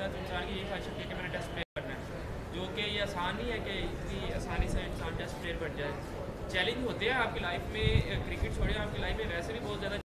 दस तो इंसान की यही ख्वाहिश होती है कि मैंने टेस्ट प्लेयर करना है। जो कि ये आसान नहीं है कि इतनी आसानी से इंसान टेस्ट प्लेयर बन जाए। चैलेंज होते हैं आपकी लाइफ में क्रिकेट छोड़े आपकी लाइफ में, वैसे भी बहुत ज़्यादा